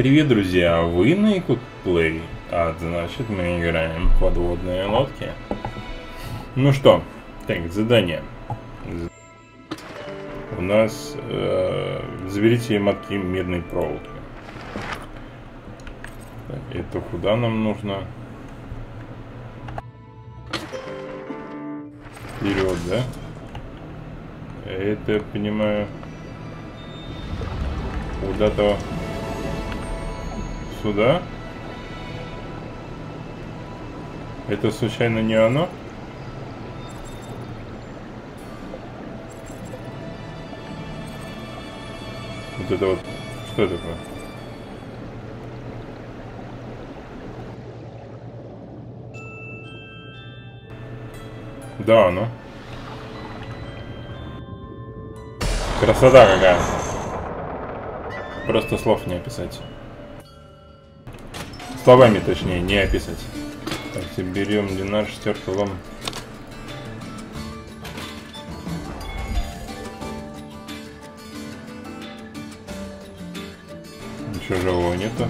Привет, друзья! Вы на Play, а значит мы играем в подводные лодки. Ну что, так, задание. У нас э, заберите мотки мирной проволоки. Это куда нам нужно? Вперед, да? Это, понимаю, куда-то сюда? Это случайно не оно? Вот это вот, что это такое? Да, оно. Красота какая. Просто слов не описать. Словами, точнее, не описать. Так, берем длина шестерка лом. Ничего живого нету.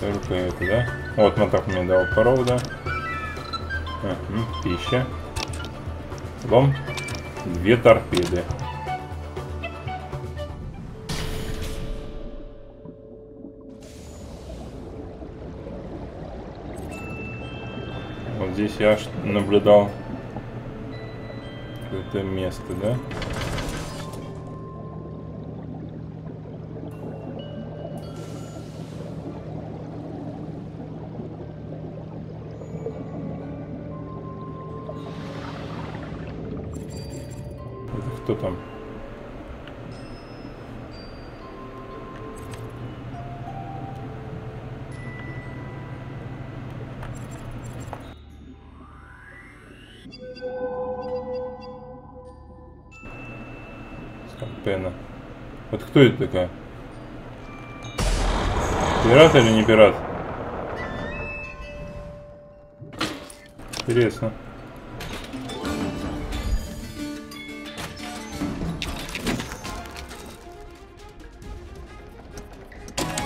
Только это, да? Вот моток мне дал провода. Угу, пища. Лом. Две торпеды. Вот здесь я наблюдал какое-то место, да? Кто там? Скампена. Вот кто это такая? Пират или не пират? Интересно.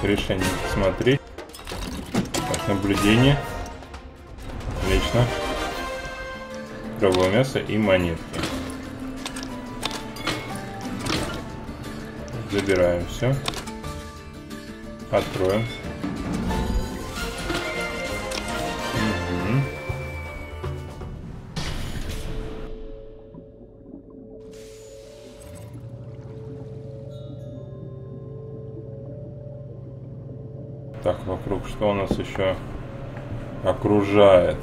Решение смотреть. Так, наблюдение. Отлично. Кровое мясо и монетки. Забираем все. Откроем. Так, вокруг что у нас еще окружает?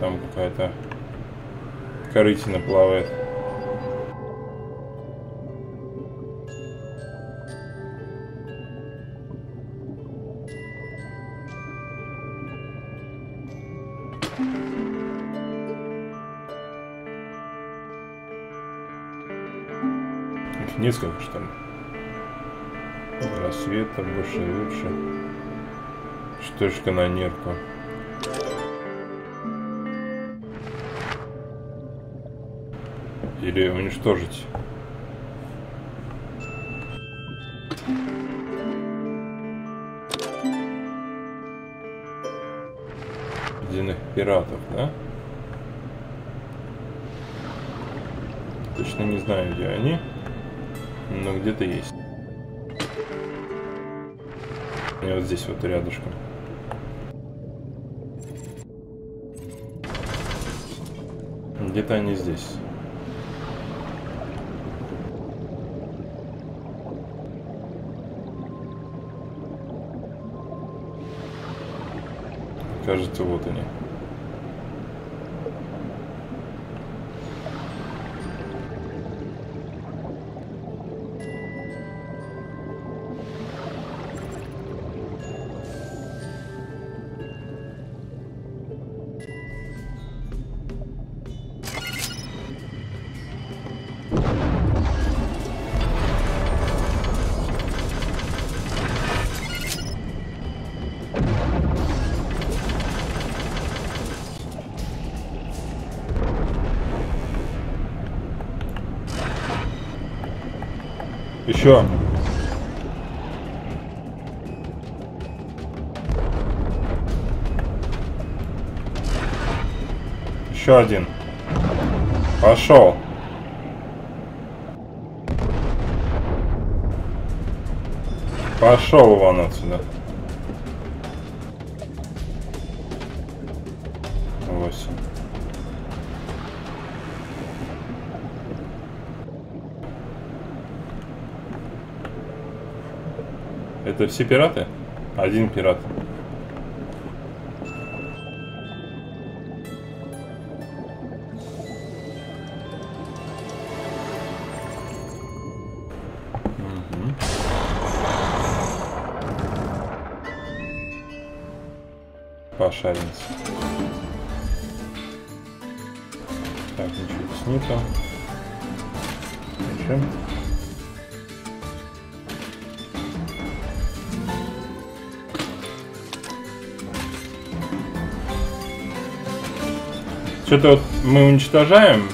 Там какая-то корытина плавает. Несколько что ли. Рассвета больше и лучше. Что ж канонерку. Или уничтожить. Ледяных пиратов, да? Точно не знаю, где они но где-то есть. И вот здесь вот рядышком. Где-то они здесь. Кажется, вот они. Чё? Еще один. Пошел. Пошел вон отсюда. Это все пираты? Один пират. пошаримся. Так, ничего здесь нету. Что-то вот мы уничтожаем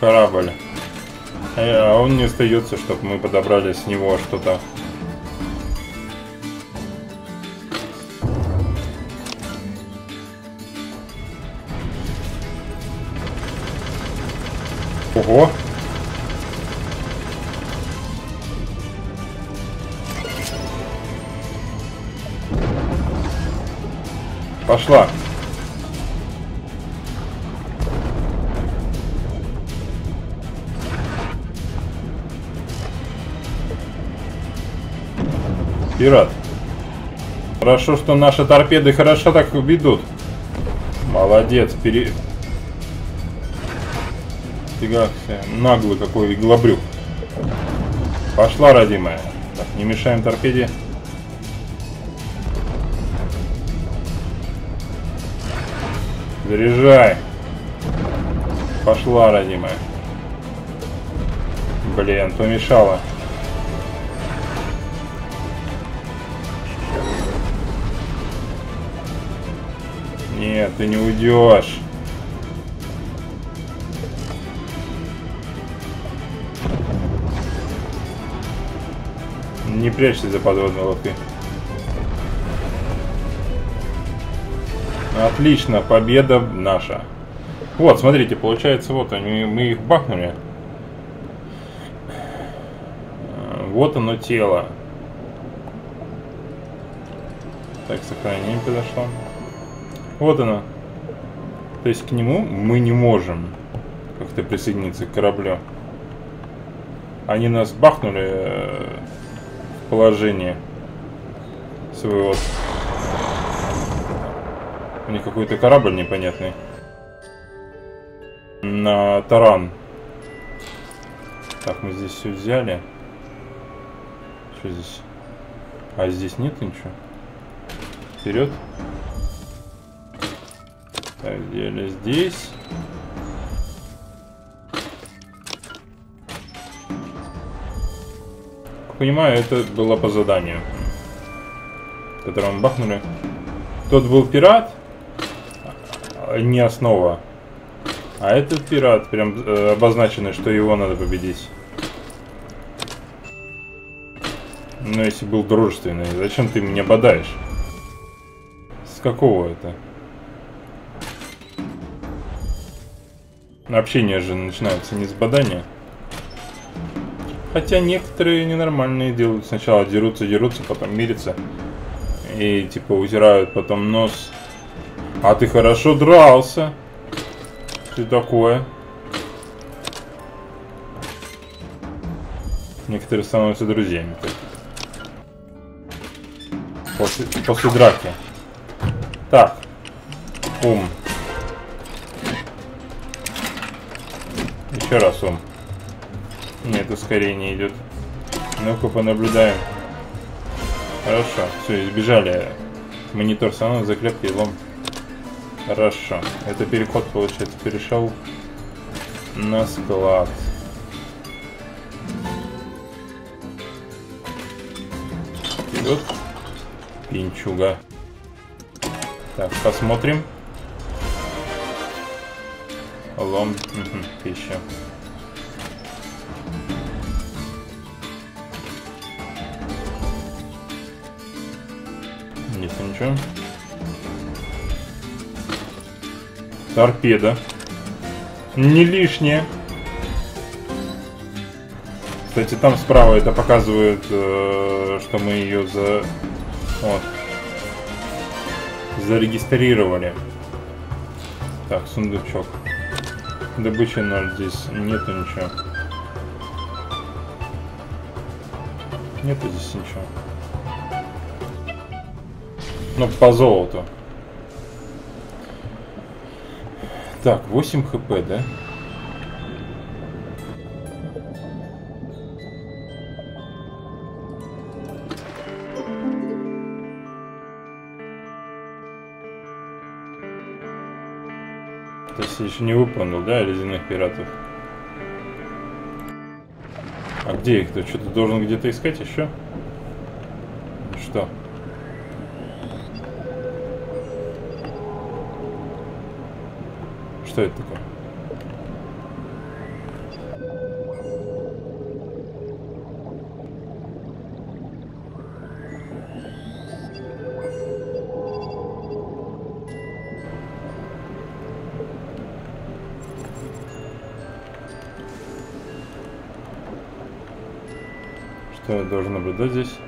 корабль, а он не остается, чтобы мы подобрали с него что-то Ого! Пошла. Пират. Хорошо, что наши торпеды хорошо так ведут. Молодец, пере... Фига наглый какой иглобрюк. Пошла, родимая. Так, не мешаем торпеде. Заряжай. Пошла, родимая. Блин, помешала. Нет, ты не уйдешь. Не прячься за подводной лодкой. Отлично, победа наша. Вот, смотрите, получается, вот они, мы их бахнули. Вот оно тело. Так, сохранение подошло. Вот оно. То есть к нему мы не можем как-то присоединиться к кораблю. Они нас бахнули э, положение своего. У них какой-то корабль непонятный. На таран. Так, мы здесь все взяли. Что здесь? А здесь нет ничего. Вперед. Так, взяли здесь. понимаю, это было по заданию, которое мы бахнули. Тот был пират, а не основа. А этот пират прям э, обозначено, что его надо победить. Но если был дружественный, зачем ты меня бодаешь? С какого это? Общение же начинается не с бадания. Хотя некоторые ненормальные делают. Сначала дерутся, дерутся, потом мирятся. И типа утирают потом нос. А ты хорошо дрался. Что такое? Некоторые становятся друзьями. После, после драки. Так. Ум. Еще раз ум. Нет, ускорение идет. Ну-ка понаблюдаем. Хорошо, все, избежали. Монитор салона, заклепки и лом. Хорошо. Это переход, получается, перешел на склад. Вперед. Пинчуга. Так, посмотрим лом, пища. Нет ничего. Торпеда. Не лишнее. Кстати, там справа это показывает, э, что мы ее за... Вот. Зарегистрировали. Так, сундучок. Добыча 0, здесь нету ничего. Нету здесь ничего. Ну, по золоту. Так, 8 хп, да? То есть еще не выполнил, да, ледяных пиратов? А где их? Ты что-то должен где-то искать еще? Что? Что это такое? Что я должен наблюдать здесь?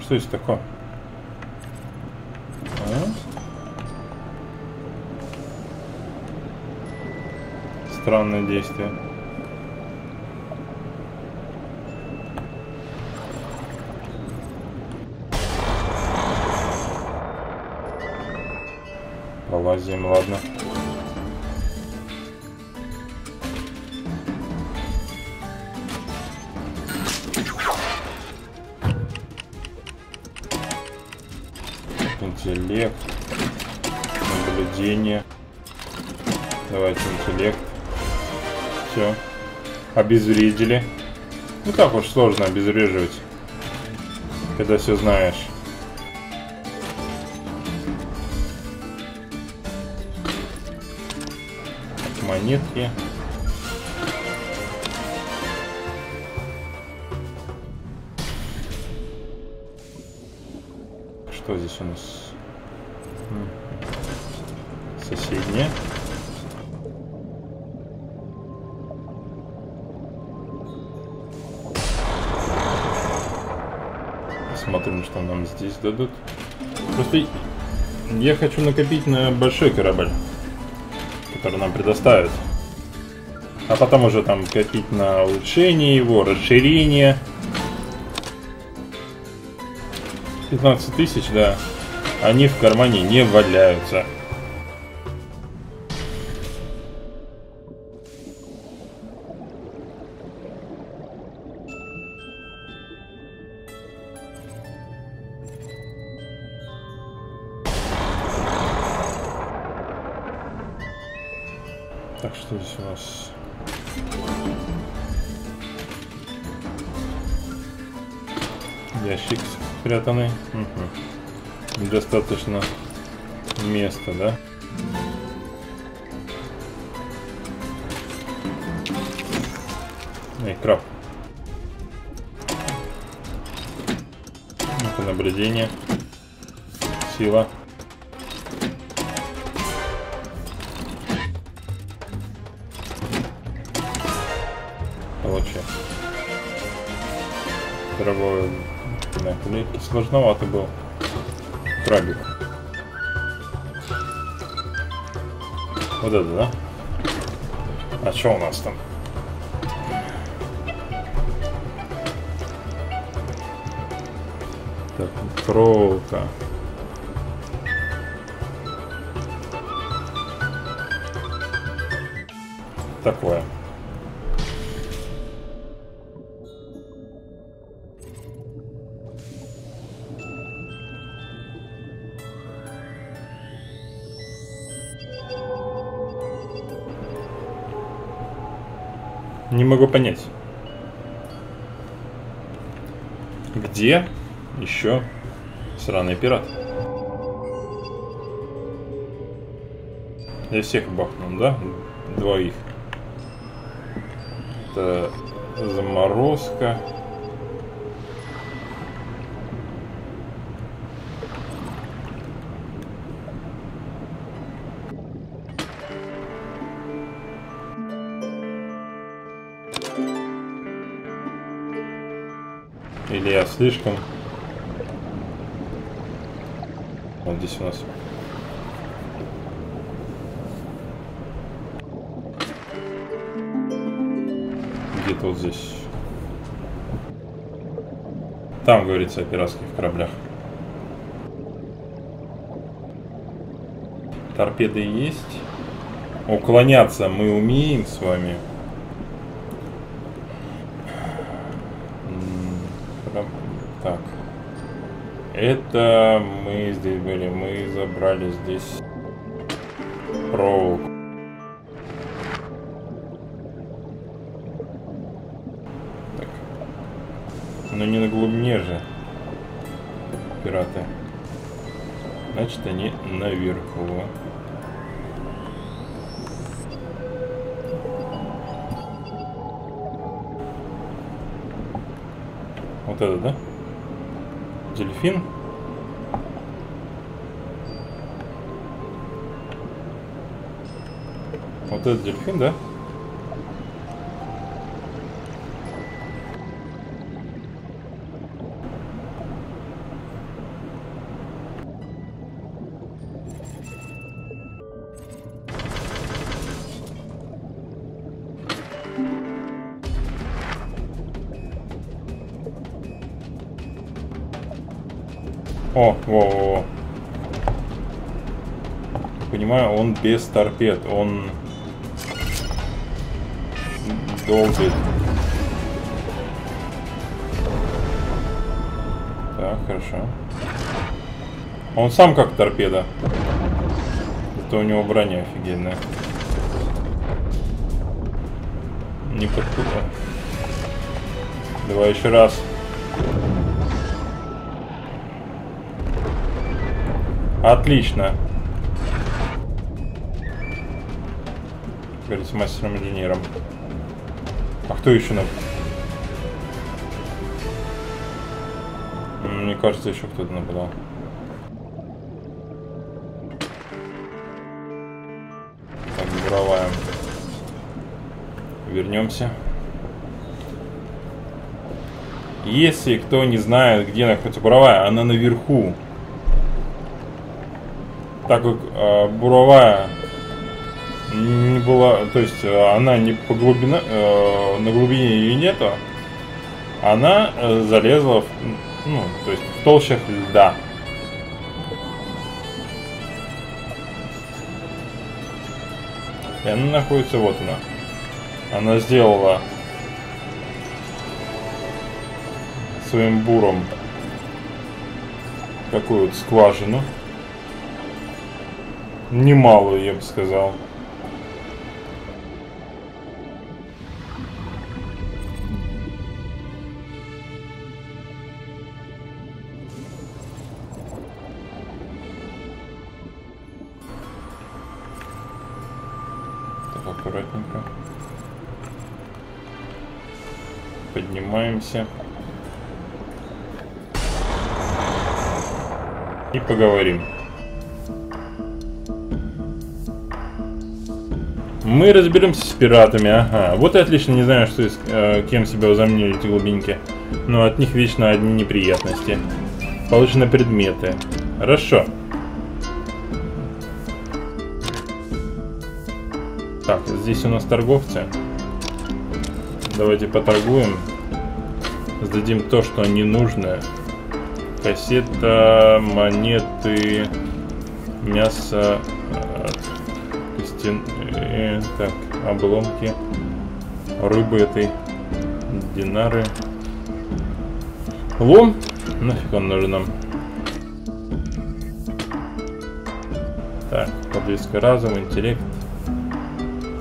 Что здесь такое? А? Странное действие. Полазим, ладно. Интеллект. Наблюдение. Давайте интеллект. Все. Обезвредили. Не так уж сложно обезвреживать. Когда все знаешь. Монетки. Что здесь у нас? Соседняя. Посмотрим, что нам здесь дадут. Просто я хочу накопить на большой корабль который нам предоставят. А потом уже там копить на улучшение его, расширение. 15 тысяч, да. Они в кармане не валяются. Ящик спрятанный. Угу. Достаточно места, да? Эй, краб. Это наблюдение. Сила. Получи. Дорогой наклейки. Сложновато был. Крабик. Вот это, да? А что у нас там? Так, проволока. Такое. Не могу понять. Где еще сраный пират? Я всех бахнул, да? Двоих. Это заморозка. Слишком... Вот здесь у нас где-то вот здесь. Там говорится о пиратских кораблях. Торпеды есть. Уклоняться мы умеем с вами. Так. Это мы здесь были. Мы забрали здесь проволоку. Но не на глубине же пираты. Значит, они наверху. Вот это, да? Дельфин. Вот этот дельфин, да? О, во, во, во. Понимаю, он без торпед, он долбит. Так, хорошо. Он сам как торпеда. Это у него броня офигенная. Не подпутал. Давай еще раз. Отлично. Говорит с мастером-инженером. А кто еще нам? Мне кажется, еще кто-то нападал. Так, буровая. Вернемся. Если кто не знает, где находится буровая, она наверху так как э, буровая не была, то есть э, она не по глубине, э, на глубине ее нету, она э, залезла в, ну, то есть в толщах льда. И она находится, вот она. Она сделала своим буром такую вот скважину немалую, я бы сказал. Так, аккуратненько. Поднимаемся. И поговорим. Мы разберемся с пиратами, ага. Вот и отлично, не знаю, что э, кем себя возомнили эти глубинки. Но от них вечно одни неприятности. Получены предметы. Хорошо. Так, здесь у нас торговцы. Давайте поторгуем. Сдадим то, что не нужно. Кассета, монеты, мясо, э, костян так, обломки рыбы этой, динары. Лом? Нафиг он нужен нам? Так, подвеска разум, интеллект.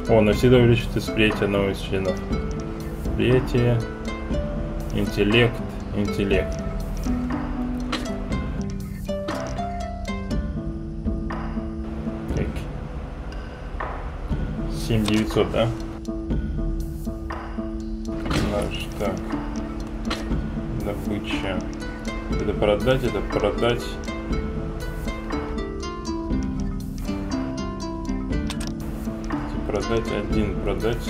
О, навсегда увеличит восприятие одного из членов. Восприятие, интеллект, интеллект. 7900, да? Наш, так. Добыча. Это продать, это продать. Это продать, один продать.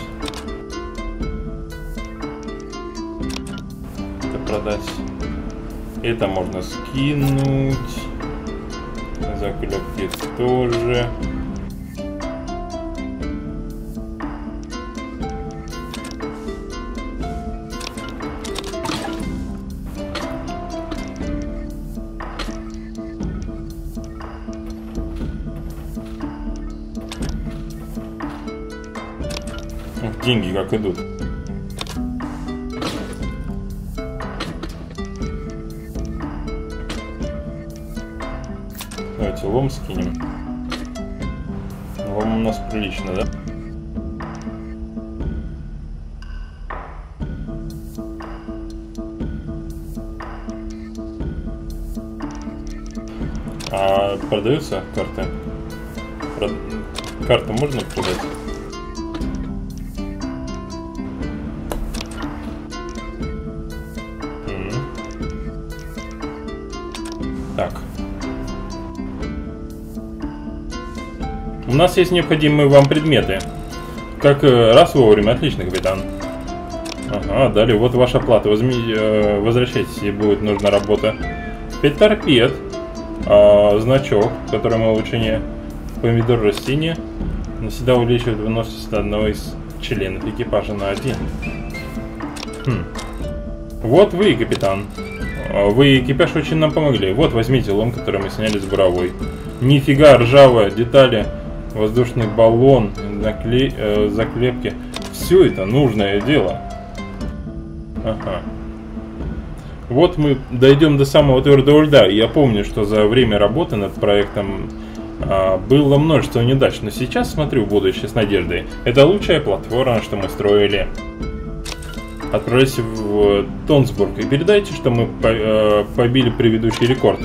Это продать. Это можно скинуть. Заклепки тоже. Деньги как идут. Давайте лом скинем. Лом у нас прилично, да? А продаются карты? Прод... Карту можно продать? У нас есть необходимые вам предметы. Как э, раз вовремя, отлично, капитан. Ага, далее, вот ваша плата. Возьми, э, возвращайтесь, если будет нужна работа. 5 торпед. Э, значок, который мы улучшение помидор растения. Навсегда увеличивает выносливость одного из членов экипажа на один. Хм. Вот вы, капитан. А, вы, экипаж, очень нам помогли. Вот, возьмите лом, который мы сняли с буровой. Нифига, ржавая, детали воздушный баллон, накле... э, заклепки. Все это нужное дело. Ага. Вот мы дойдем до самого твердого льда. Я помню, что за время работы над проектом а, было множество неудач, но сейчас смотрю в будущее с надеждой. Это лучшая платформа, что мы строили. Отправляйся в Тонсбург и передайте, что мы по э, побили предыдущий рекорд.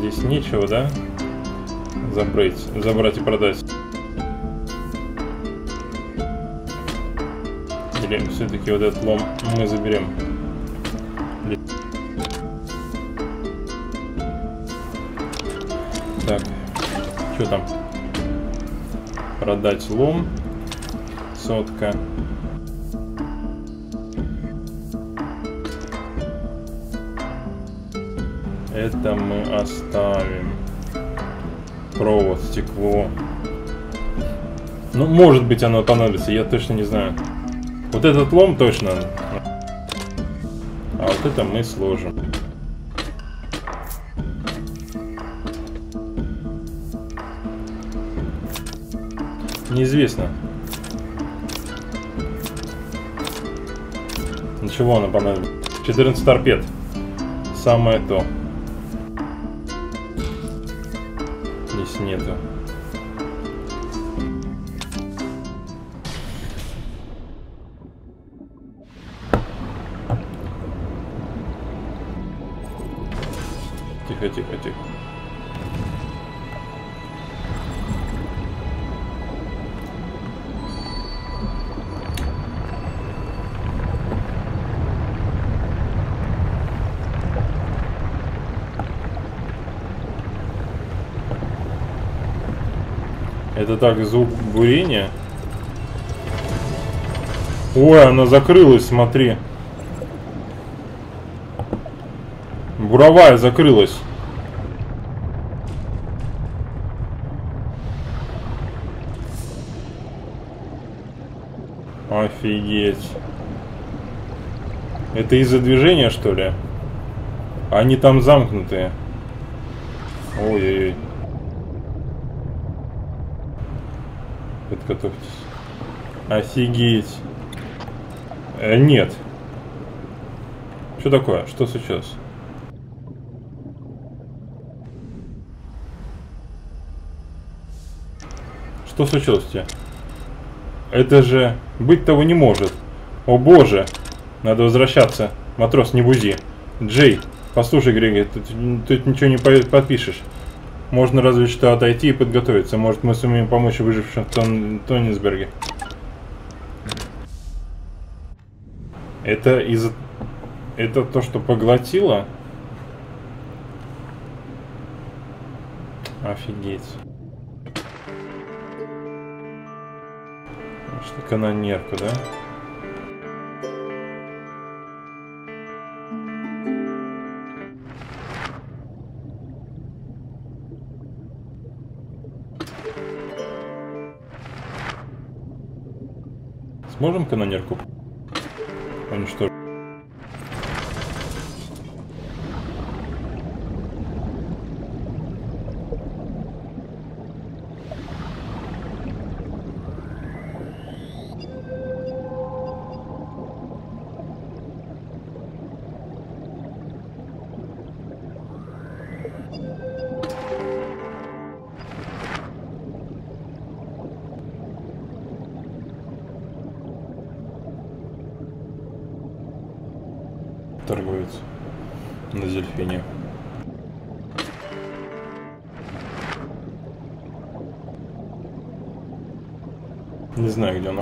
Здесь нечего, да? Забрать, забрать и продать. Или все-таки вот этот лом мы заберем. Так, что там? Продать лом. Сотка. Это мы оставим. Провод, стекло. Ну, может быть оно понадобится, я точно не знаю. Вот этот лом точно. А вот это мы сложим. Неизвестно. Ничего она понадобится. 14 торпед. Самое то. Нету. Тихо, тихо, тихо. Это так, звук бурения. Ой, она закрылась, смотри. Буровая закрылась. Офигеть. Это из-за движения, что ли? Они там замкнутые. Ой-ой-ой. Подготовьтесь. Офигеть. Э, нет. Что такое? Что случилось? Что случилось тебе? Это же быть того не может. О боже. Надо возвращаться. Матрос, не бузи. Джей, послушай, Грегори, тут, тут ничего не подпишешь. Можно разве что отойти и подготовиться. Может, мы сумеем помочь выжившим в Тон... Тонисберге. Это из... Это то, что поглотило? Офигеть. Что канонерку, да? Сможем канонерку уничтожить?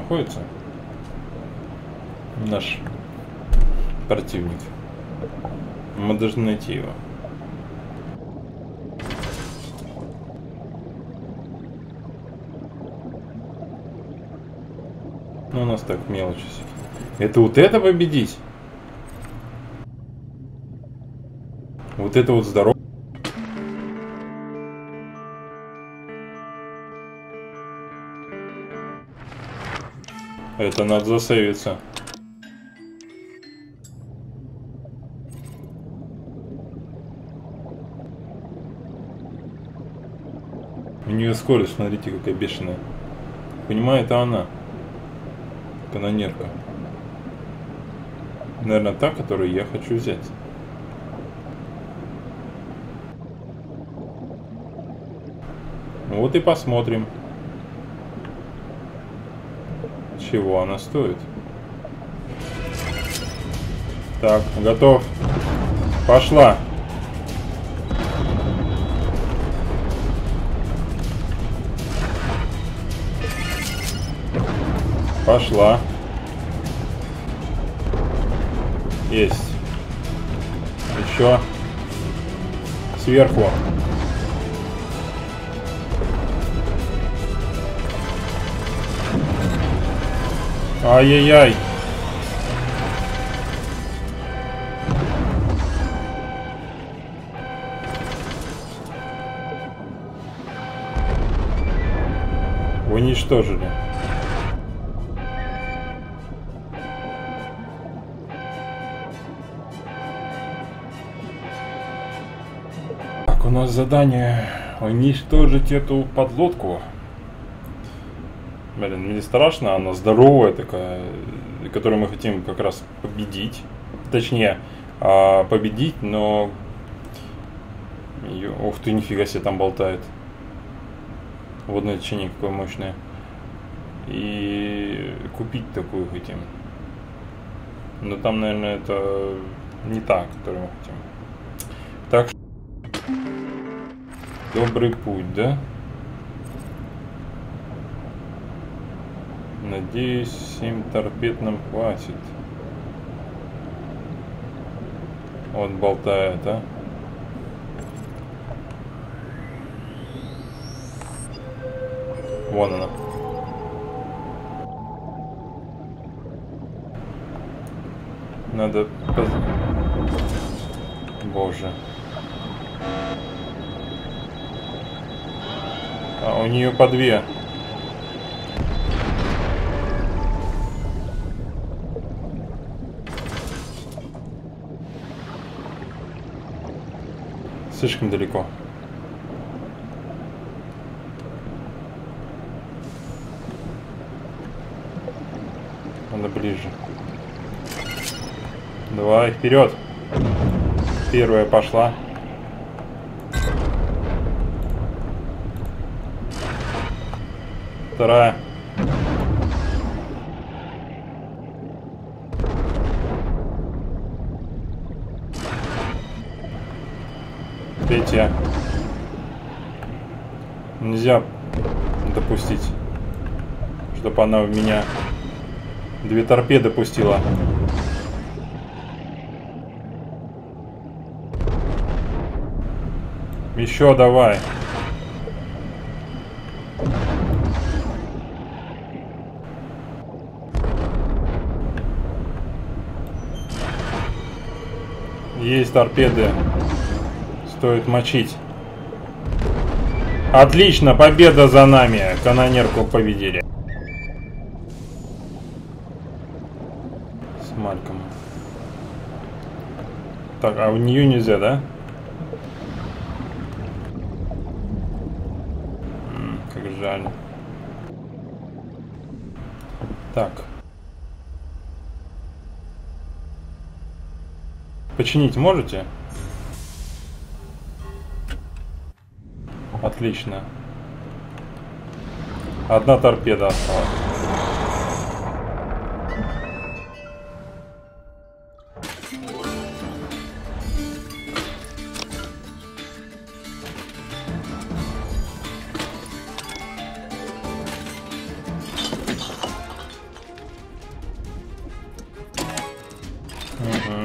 Находится. Наш противник. Мы должны найти его. Ну, у нас так мелочи. Это вот это победить? Вот это вот здорово. Это надо засейвиться. У нее скорость, смотрите, какая бешеная. Понимаю, это она. Канонерка. Наверное, та, которую я хочу взять. Вот и посмотрим, чего она стоит. Так, готов. Пошла. Пошла. Есть. Еще. Сверху. Ай-яй-яй. Уничтожили. Так, у нас задание уничтожить эту подлодку. Блин, мне страшно, она здоровая такая, которую мы хотим как раз победить. Точнее, а, победить, но... Ух ты, нифига себе там болтает. Водное течение какое мощное. И купить такую хотим. Но там, наверное, это не та, которую мы хотим. Так что... Добрый путь, да? Надеюсь, 7 торпед нам хватит. Вот болтает, а. Вон она. Надо... Поз... Боже. А у нее по две. Слишком далеко. Надо ближе. Давай, вперед. Первая пошла. Вторая. Нельзя допустить, чтобы она в меня две торпеды пустила. Еще давай. Есть торпеды. Стоит мочить. Отлично, победа за нами. Канонерку победили. С Мальком. Так, а в нее нельзя, да? Как жаль. Так. Починить можете? Отлично. Одна торпеда осталась.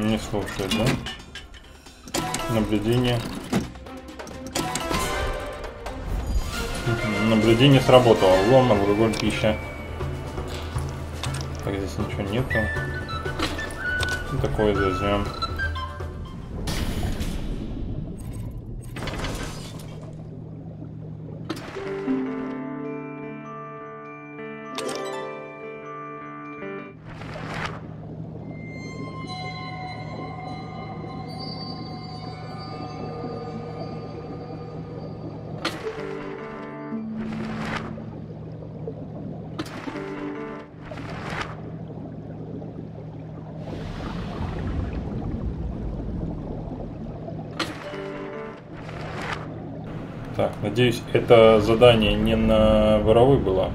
Не слушает, да? Наблюдение. Наблюдение сработало. Лом, алкоголь, пища. Так, здесь ничего нету. Такое возьмем. Надеюсь, это задание не на воровой было.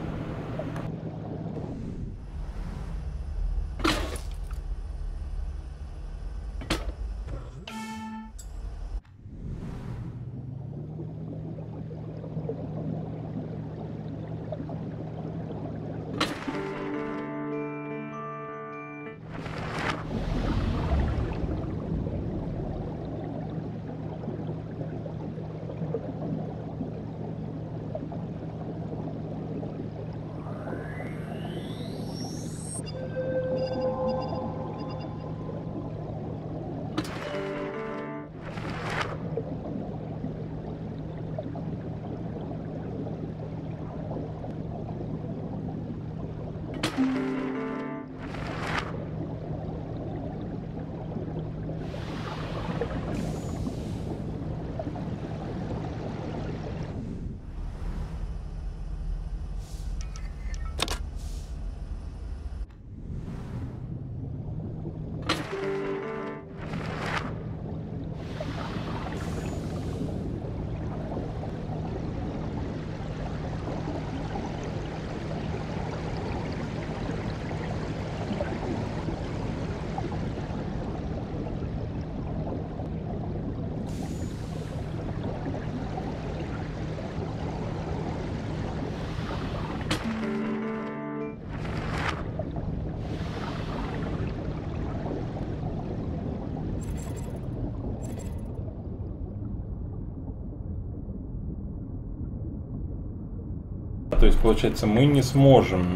То есть, получается, мы не сможем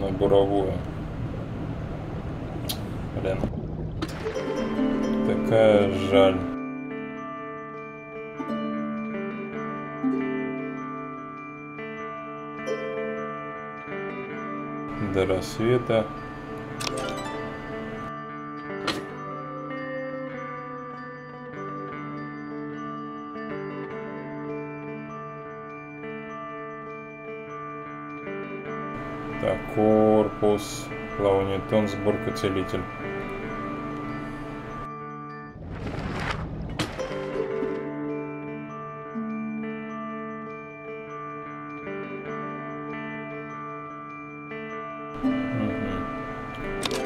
на буровую. Блин. Такая жаль. До рассвета. Корпус, плавнитон, сборка, целитель.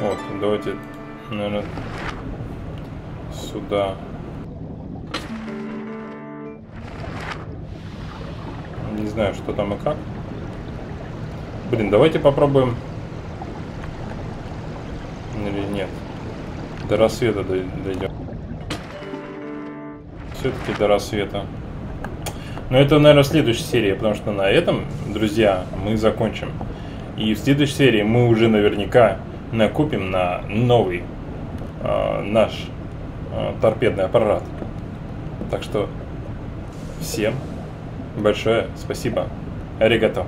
Вот, давайте, наверное, сюда. знаю, что там и как. Блин, давайте попробуем... Или нет. До рассвета дойдем. Все-таки до рассвета. Но это, наверное, следующая серия, потому что на этом, друзья, мы закончим. И в следующей серии мы уже наверняка накупим на новый э, наш э, торпедный аппарат. Так что всем большое спасибо. Аригато.